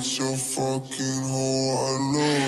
such a fucking hoe, I love